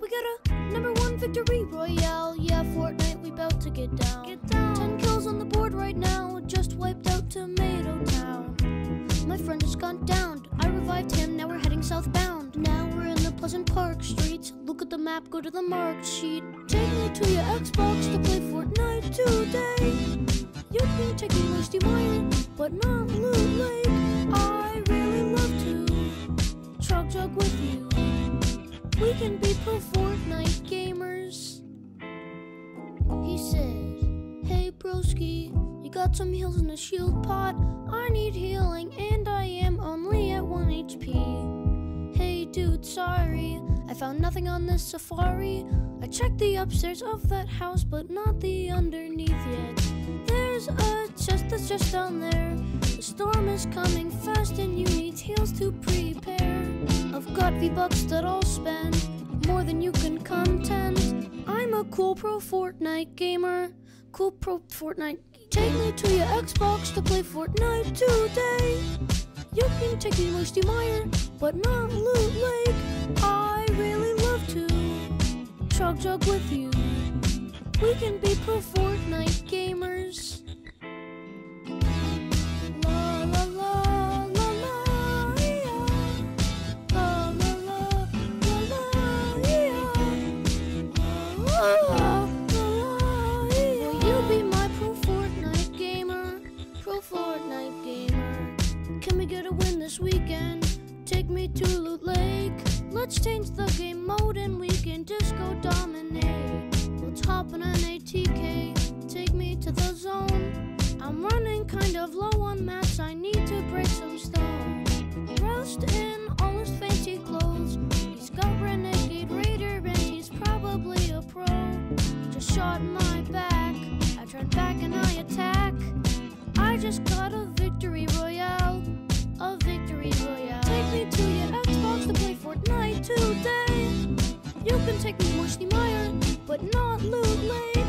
We got a number one victory royale. Yeah, Fortnite, we bout to get down. Get down. Ten kills on the board right now. Just wiped out Tomato Town. My friend just gone down. I revived him. Now we're heading southbound. Now we're in the Pleasant Park streets. Look at the map. Go to the marked sheet. Take me to your Xbox to play Fortnite today. You can take me Misty Mire, but not Loot can be pro Fortnite gamers. He said, Hey broski, you got some heals in the shield pot? I need healing and I am only at 1 HP. Hey dude, sorry, I found nothing on this safari. I checked the upstairs of that house, but not the underneath yet. There's a chest that's just down there. The storm is coming fast and you need heals to prepare. I've got V-Bucks that I'll spend more than you can contend. I'm a cool pro Fortnite gamer. Cool pro Fortnite. Take me to your Xbox to play Fortnite today. You can take me Moisty Mire, but not Loot Lake. I really love to chug chug with you. We can be pro Fortnite gamers. Can we get a win this weekend? Take me to Loot Lake. Let's change the game mode and we can disco dominate. Let's hop on an ATK. Take me to the zone. I'm running kind of low on mats. I need to break some stone. Roast in all his fancy clothes. He's got Renegade Raider and he's probably a pro. Just shot my back. I turn back and I attack. Just got a victory royale. A victory royale. Take me to your Xbox to play Fortnite today. You can take me Mushy Mire, but not Loot Lake.